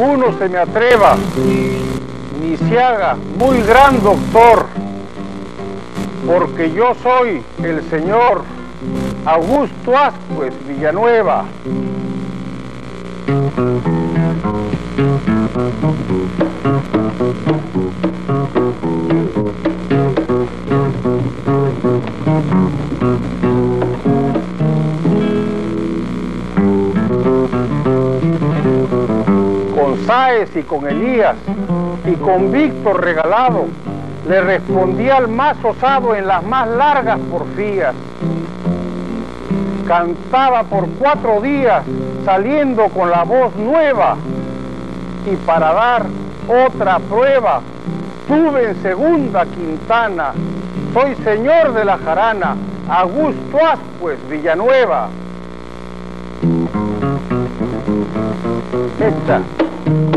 ninguno se me atreva, ni se haga muy gran doctor, porque yo soy el señor Augusto Ascuez Villanueva. Y con Elías y con Víctor regalado, le respondí al más osado en las más largas porfías. Cantaba por cuatro días saliendo con la voz nueva y para dar otra prueba tuve en segunda Quintana, soy señor de la jarana, Augusto Ascuez Villanueva. Esta.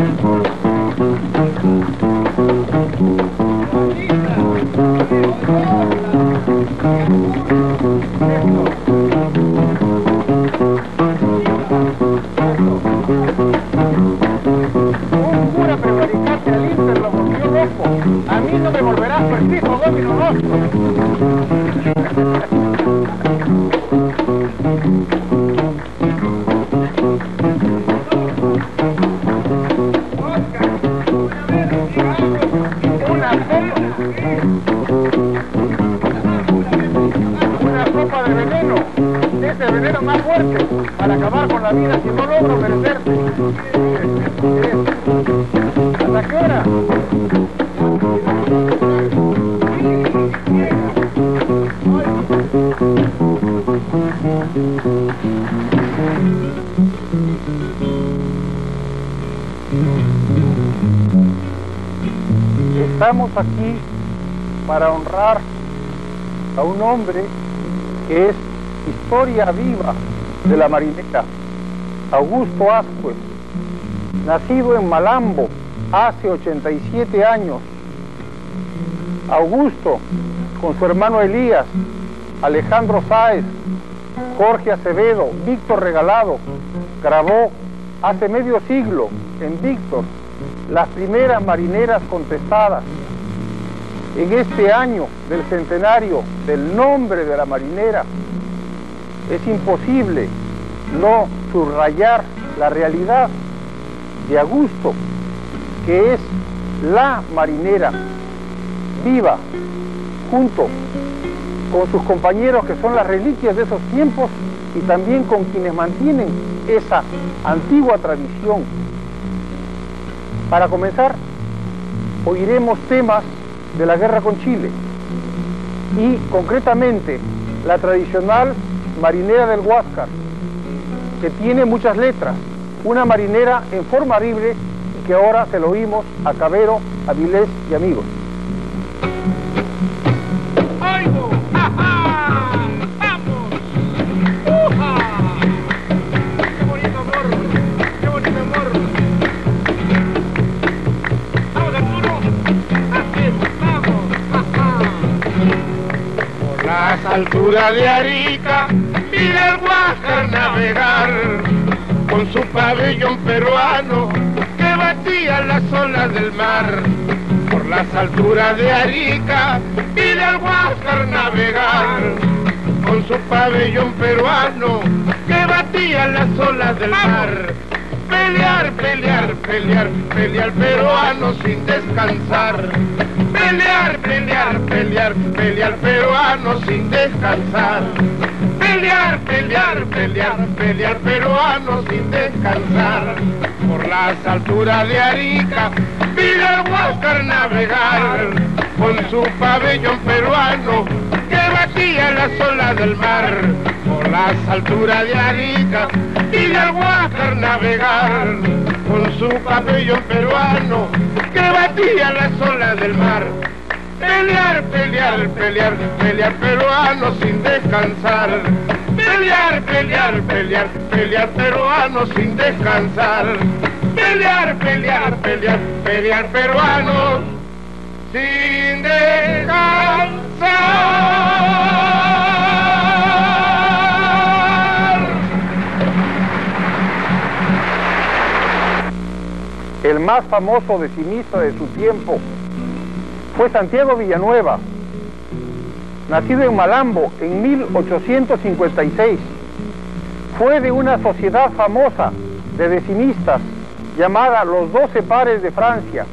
Un Una copa de veneno. Ese veneno más fuerte para acabar con la vida si no logro merecerte. ¿Hasta qué hora? Estamos aquí para honrar a un hombre que es historia viva de la marinera, Augusto Ascuez, nacido en Malambo hace 87 años. Augusto, con su hermano Elías, Alejandro Sáez, Jorge Acevedo, Víctor Regalado, grabó hace medio siglo en Víctor las primeras marineras contestadas. En este año del centenario del nombre de la marinera, es imposible no subrayar la realidad de Augusto, que es la marinera viva, junto con sus compañeros que son las reliquias de esos tiempos y también con quienes mantienen esa antigua tradición. Para comenzar, oiremos temas de la guerra con Chile y concretamente la tradicional marinera del Huáscar, que tiene muchas letras, una marinera en forma horrible y que ahora se lo oímos a Cabero, Avilés y amigos. Altura de Arica, mira el Huáscar navegar con su pabellón peruano que batía las olas del mar. Por las alturas de Arica, mira el Huáscar navegar con su pabellón peruano que batía las olas del mar. Pelear, pelear, pelear, pelear peruano sin descansar Pelear, pelear, pelear, pelear peruano sin descansar. Pelear, pelear, pelear, pelear peruano sin descansar. Por las alturas de Arica, mira el Huáscar navegar con su pabellón peruano que batía las olas del mar. Las alturas de Arica, mira el Huáscar navegar con su pabellón peruano que batía las olas del mar. Pelear, pelear, pelear, pelear peruano sin descansar. Pelear, pelear, pelear, pelear peruano sin descansar. Pelear, pelear, pelear, pelear peruano sin descansar. El más famoso decimista de su tiempo, fue Santiago Villanueva, nacido en Malambo en 1856. Fue de una sociedad famosa de decimistas llamada Los Doce Pares de Francia.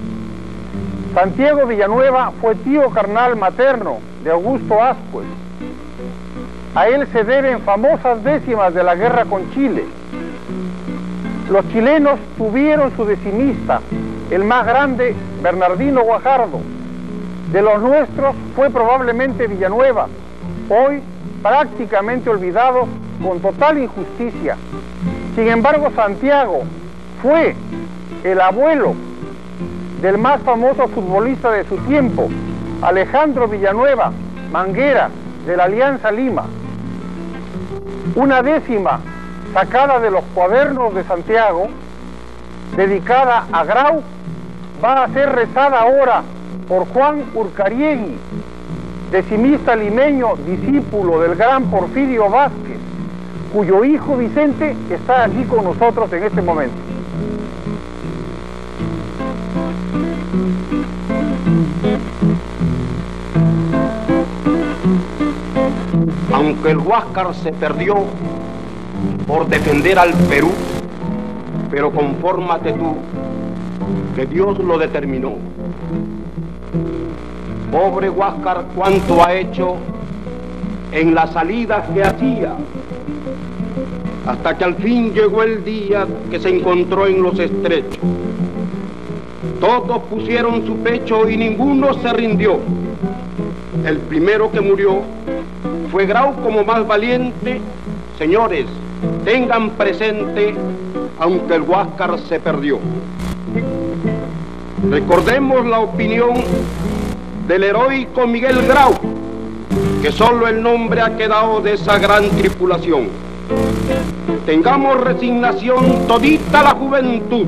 Santiago Villanueva fue tío carnal materno de Augusto Ascuez. A él se deben famosas décimas de la guerra con Chile, los chilenos tuvieron su decimista, el más grande, Bernardino Guajardo. De los nuestros fue probablemente Villanueva, hoy prácticamente olvidado con total injusticia. Sin embargo, Santiago fue el abuelo del más famoso futbolista de su tiempo, Alejandro Villanueva, Manguera, de la Alianza Lima. Una décima sacada de los cuadernos de Santiago, dedicada a Grau, va a ser rezada ahora por Juan Urcariegui, decimista limeño, discípulo del gran Porfirio Vázquez, cuyo hijo Vicente está aquí con nosotros en este momento. Aunque el Huáscar se perdió por defender al Perú, pero confórmate tú, que Dios lo determinó. Pobre Huáscar, cuánto ha hecho en las salidas que hacía, hasta que al fin llegó el día que se encontró en los estrechos. Todos pusieron su pecho y ninguno se rindió. El primero que murió fue Grau como más valiente. Señores, tengan presente, aunque el Huáscar se perdió. Recordemos la opinión del heroico Miguel Grau, que solo el nombre ha quedado de esa gran tripulación. Tengamos resignación todita la juventud.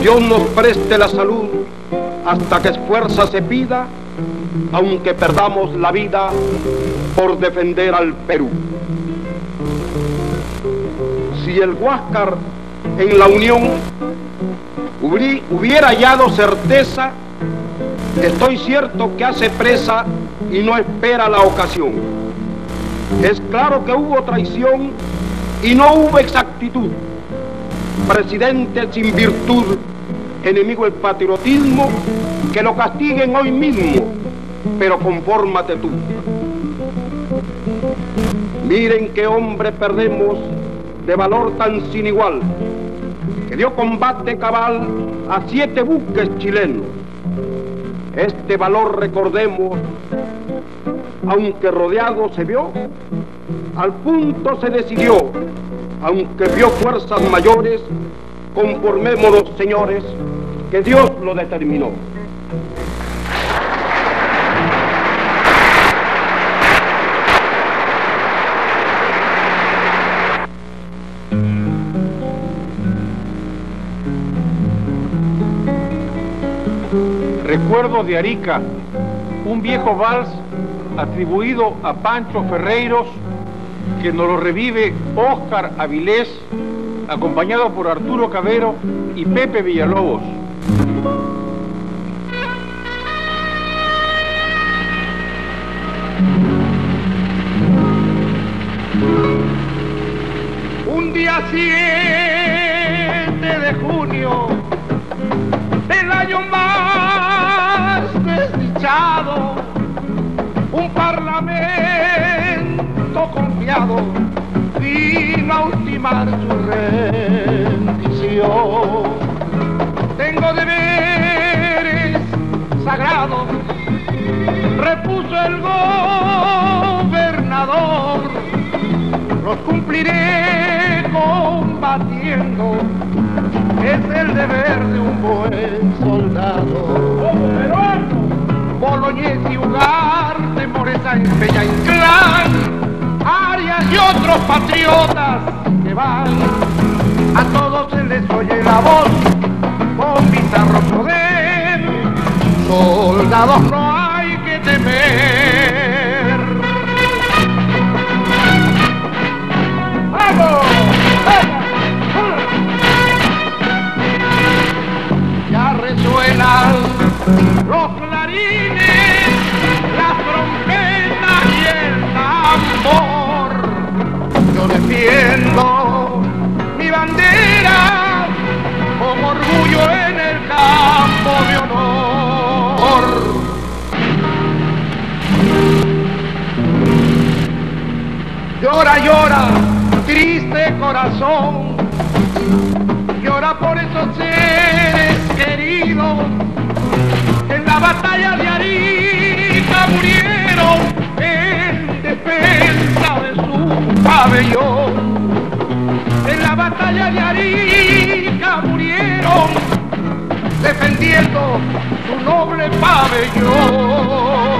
Dios nos preste la salud hasta que esfuerza se pida, aunque perdamos la vida por defender al Perú si el Huáscar en la unión hubiera hallado certeza, estoy cierto que hace presa y no espera la ocasión. Es claro que hubo traición y no hubo exactitud. Presidente sin virtud, enemigo el patriotismo, que lo castiguen hoy mismo, pero confórmate tú. Miren qué hombre perdemos de valor tan sin igual, que dio combate cabal a siete buques chilenos. Este valor recordemos, aunque rodeado se vio, al punto se decidió aunque vio fuerzas mayores, conformémonos, señores, que Dios lo determinó. De Arica, un viejo vals atribuido a Pancho Ferreiros, que nos lo revive Óscar Avilés, acompañado por Arturo Cabero y Pepe Villalobos. Un día 7 de junio del año más un parlamento confiado vino a ultimar su rendición. Tengo deberes sagrados, repuso el gobernador, los cumpliré combatiendo, es el deber de un buen soldado. Boloñez y Ugarte, Moreza, Peña Inclán, Arias y otros patriotas que van, a todos se les oye la voz con bizarro poder, soldados no hay que temer. ¡Vamos! Ya resuenan los Llora, triste corazón, llora por esos seres queridos que en la batalla de Arica murieron en defensa de su pabellón. En la batalla de Arica murieron defendiendo su noble pabellón.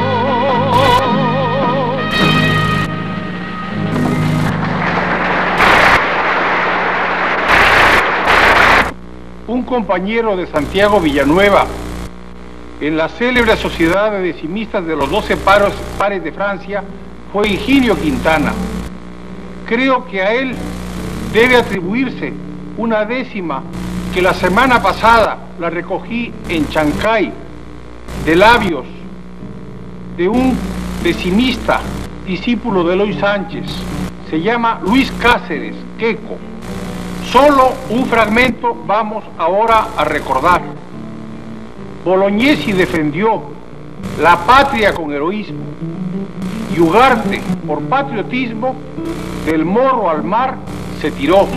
Un compañero de Santiago Villanueva en la célebre Sociedad de Decimistas de los 12 paros, pares de Francia fue Higinio Quintana. Creo que a él debe atribuirse una décima que la semana pasada la recogí en Chancay de labios de un decimista, discípulo de Eloy Sánchez. Se llama Luis Cáceres Queco. Solo un fragmento vamos ahora a recordar. Bolognesi defendió la patria con heroísmo y Ugarte, por patriotismo, del morro al mar se tiró.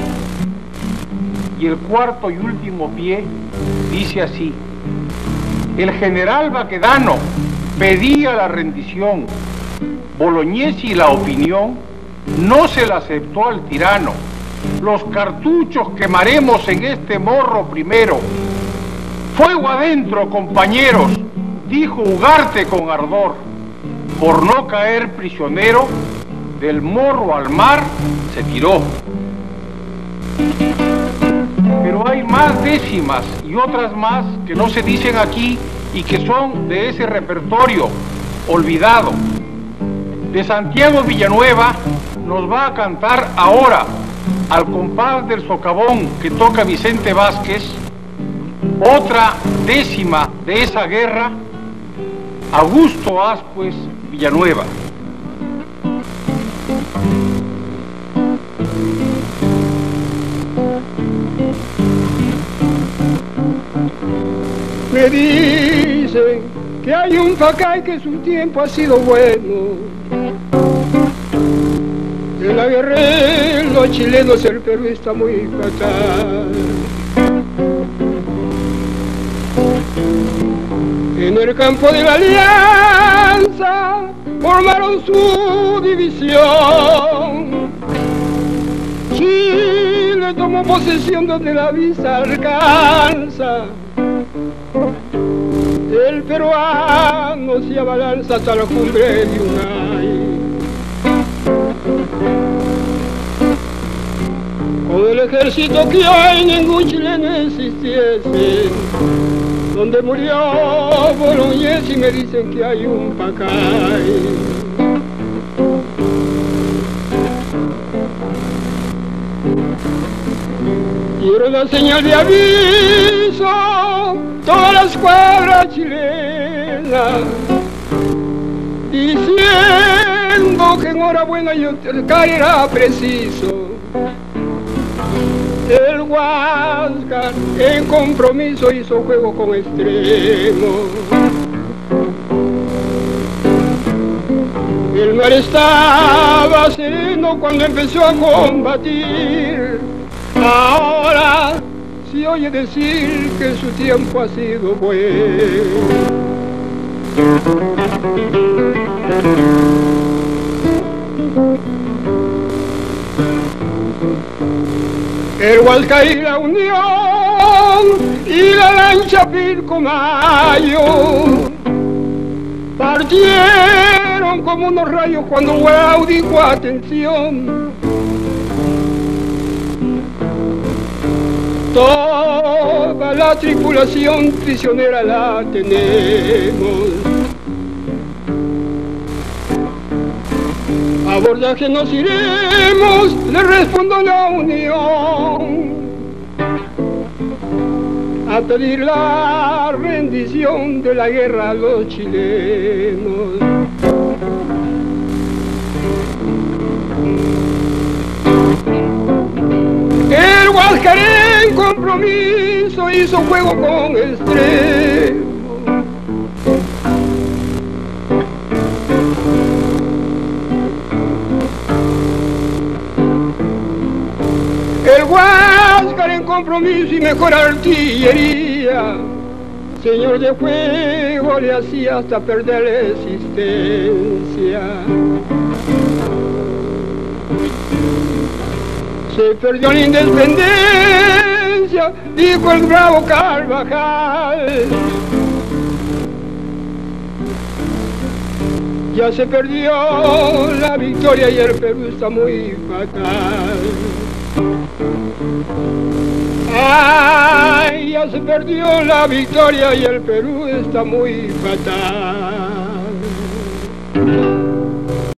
Y el cuarto y último pie dice así, el general Baquedano pedía la rendición, Bolognesi la opinión no se la aceptó al tirano los cartuchos quemaremos en este morro primero. Fuego adentro, compañeros, dijo Ugarte con ardor. Por no caer prisionero, del morro al mar se tiró. Pero hay más décimas y otras más que no se dicen aquí y que son de ese repertorio olvidado. De Santiago Villanueva nos va a cantar ahora al compás del socavón que toca Vicente Vázquez, otra décima de esa guerra, Augusto Aspues Villanueva. Me dicen que hay un facay que su tiempo ha sido bueno. En la guerra los chilenos el Perú está muy fatal. En el campo de la alianza formaron su división. Tarde tomó posesión donde la vista alcanza. El peruano se abalanza hasta la cumbre de Unay. Con el ejército que hay ningún chileno existiese. Donde murió Boloñez y me dicen que hay un pacay. Quiero la señal de aviso, todas las cuadras chilenas, diciendo que enhorabuena yo caerá preciso. El Huáscar en compromiso hizo juego con extremo. El mar estaba sereno cuando empezó a combatir Ahora se oye decir que su tiempo ha sido bueno. El Hualca y la Unión y la lancha Pilcomayo partieron como unos rayos cuando Guau dijo atención Toda la tripulación prisionera la tenemos. Abordaje nos iremos, le respondo la unión. A pedir la rendición de la guerra a los chilenos. El Huascaré en compromiso hizo juego con extremo. Compromiso y mejor artillería. Señor de fuego le hacía hasta perder la existencia. se perdió la independencia, dijo el bravo Carvajal. Ya se perdió la victoria y el Perú está muy fatal. Ay, ya se perdió la victoria y el Perú está muy fatal.